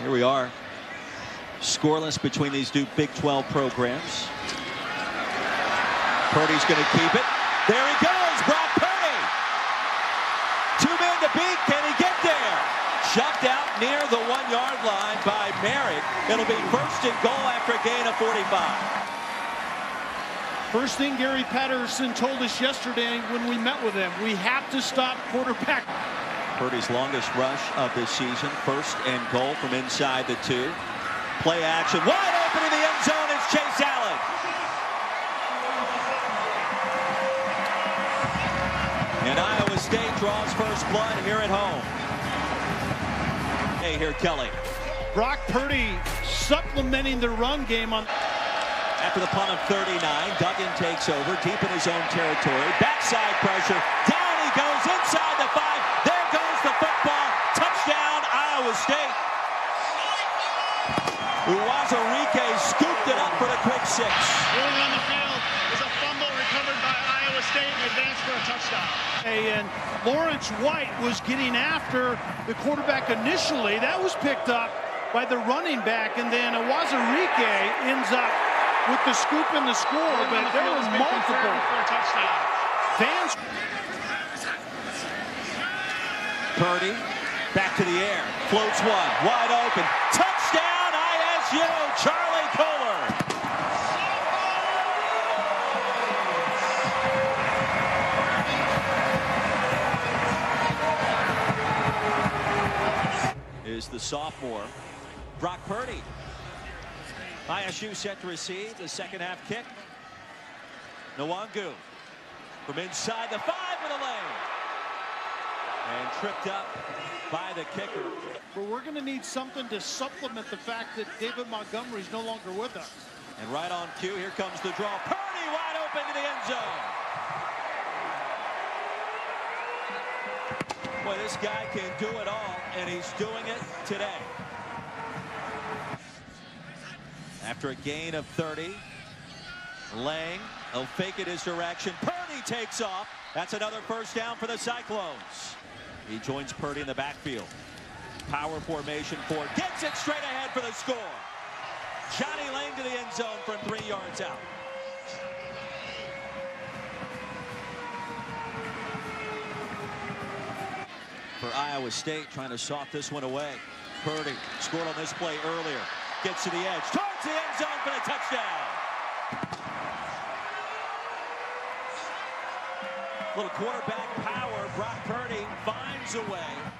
Here we are. Scoreless between these two Big 12 programs. Purdy's going to keep it. There he goes, Brock Purdy. Two men to beat. Can he get there? Shoved out near the one-yard line by Merritt. It'll be first and goal after a gain of 45. First thing Gary Patterson told us yesterday when we met with him, we have to stop quarterback. Purdy's longest rush of this season. First and goal from inside the two. Play action. Wide open in the end zone. It's Chase Allen. And Iowa State draws first blood here at home. Hey, here Kelly. Brock Purdy supplementing the run game on. After the punt of 39, Duggan takes over deep in his own territory. Backside pressure. Down he goes inside the five. Iowa State. Uwazurike scooped it up for the quick six. Rolling on the field is a fumble recovered by Iowa State and advanced for a touchdown. And Lawrence White was getting after the quarterback initially. That was picked up by the running back, and then Uwazurike ends up with the scoop and the score, but there were multiple fans. Purdy back to the air, floats one, wide open, touchdown ISU, Charlie Kolar. Is the sophomore Brock Purdy. ISU set to receive the second half kick. Nwangwu from inside the five with a lane. And tripped up by the kicker. But we're going to need something to supplement the fact that David Montgomery is no longer with us. And right on cue, here comes the draw. Purdy wide open to the end zone. Boy, this guy can do it all, and he's doing it today. After a gain of 30, Lang, he'll fake it his direction. Purdy takes off. That's another first down for the Cyclones. He joins Purdy in the backfield. Power formation four. Gets it straight ahead for the score. Johnnie Lang to the end zone from three yards out. For Iowa State, trying to soft this one away. Purdy scored on this play earlier. Gets to the edge, towards the end zone for the touchdown. Little quarterback power. Brock Purdy finds a way.